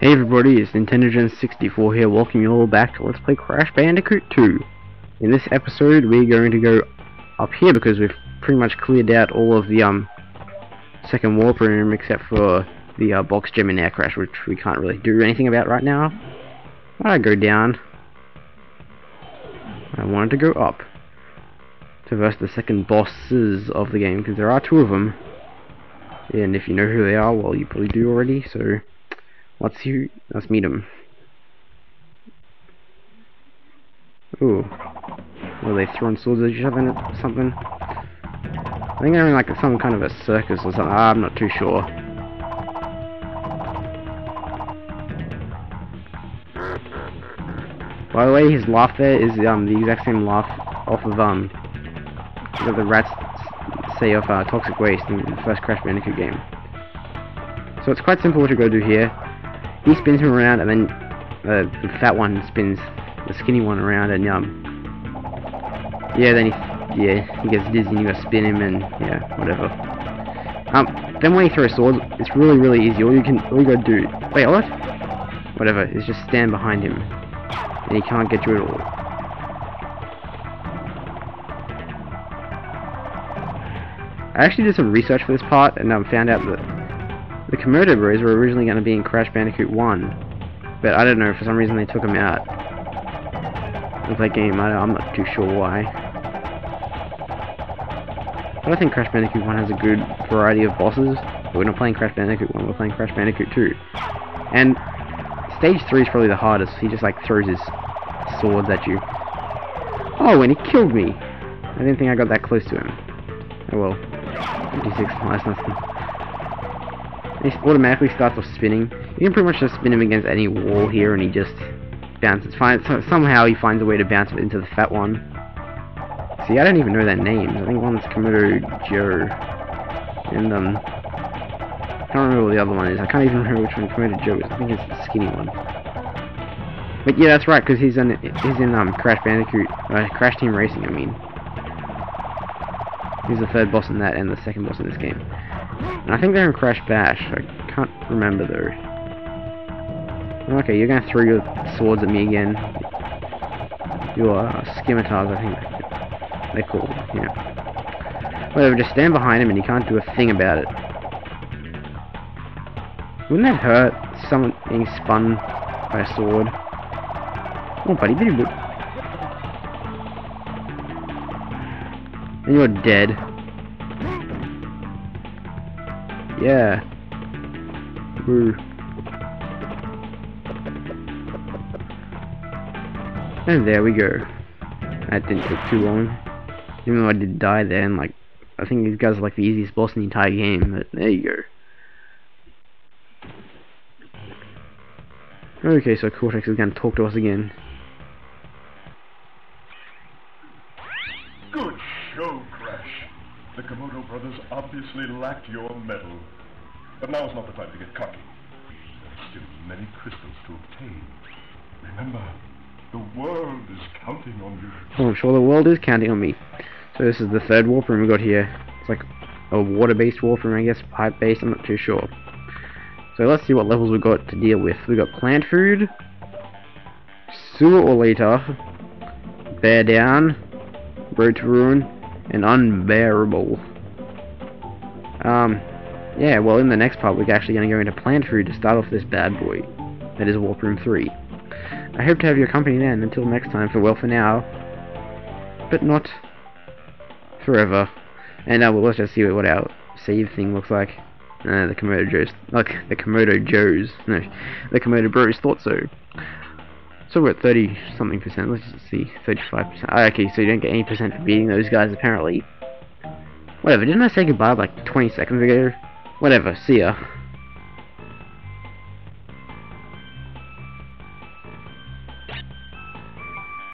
Hey everybody, it's NintendoGen64 here, welcome you all back to Let's Play Crash Bandicoot 2. In this episode, we're going to go up here because we've pretty much cleared out all of the um second warp room except for the uh, box gem and air crash, which we can't really do anything about right now. I go down. I wanted to go up to verse the second bosses of the game because there are two of them. And if you know who they are, well, you probably do already. So let's see. Let's meet them. Ooh, were they throwing swords at each other or something? I think they're in like some kind of a circus or something. I'm not too sure. By the way, his laugh there is um the exact same laugh off of um the rats say of uh, toxic waste in the first Crash Bandicoot game. So it's quite simple what you go do here. He spins him around, and then uh, the fat one spins the skinny one around, and um yeah, then he yeah he gets dizzy, and you gotta spin him, and yeah whatever. Um, then when he throws swords, it's really really easy. All you can all you gotta do wait what? Whatever is just stand behind him, and he can't get you at all. I actually did some research for this part and um, found out that the Komodo Bros were originally going to be in Crash Bandicoot 1, but I don't know, for some reason they took them out of that game. I, am not too sure why. But I think Crash Bandicoot 1 has a good variety of bosses, but we're not playing Crash Bandicoot 1, we're playing Crash Bandicoot 2. And Stage 3 is probably the hardest, he just like throws his swords at you. Oh, and he killed me! I didn't think I got that close to him. Oh well. 56, that's nothing. It automatically starts off spinning. You can pretty much just spin him against any wall here and he just bounces. Find, so, somehow he finds a way to bounce it into the fat one. See, I don't even know their names. I think one's Komodo Joe. And, um... I can't remember what the other one is. I can't even remember which one Komodo Joe is. I think it's the skinny one. But yeah, that's right, because he's in, he's in um, Crash Bandicoot, uh, Crash Team Racing, I mean. He's the third boss in that and the second boss in this game. And I think they're in Crash Bash. I can't remember though. Okay, you're gonna throw your swords at me again. Your uh, scimitars, I think they're called. Yeah. Whatever, just stand behind him and you can't do a thing about it. Wouldn't that hurt? Someone being spun by a sword. Oh, buddy, bitty boop. And you're dead. Yeah. Woo. And there we go. That didn't take too long. Even though I did die then, like, I think these guys are like the easiest boss in the entire game, but there you go. Okay, so Cortex is to talk to us again. Brothers obviously lacked your mettle. But now is not the time to get cocky. There are still many crystals to obtain. Remember, the world is counting on you. Oh, I'm sure the world is counting on me. So this is the third warp room we got here. It's like a water-based warp room, I guess, pipe-based, I'm not too sure. So let's see what levels we got to deal with. We got plant food, sewer or later, bear down, road to ruin, and unbearable. Um, yeah, well in the next part we're actually going to go into plant food to start off this bad boy. That is Warp Room 3. I hope to have your company then. Until next time, farewell for now. But not forever. And uh, well, let's just see what our save thing looks like. Uh, the Komodo Joes, like the Komodo Joes, no, the Komodo Bros thought so. So we're at 30 something percent, let's just see, 35 percent. Oh, okay, so you don't get any percent for beating those guys apparently. Whatever, didn't I say goodbye like 20 seconds ago? Whatever, see ya.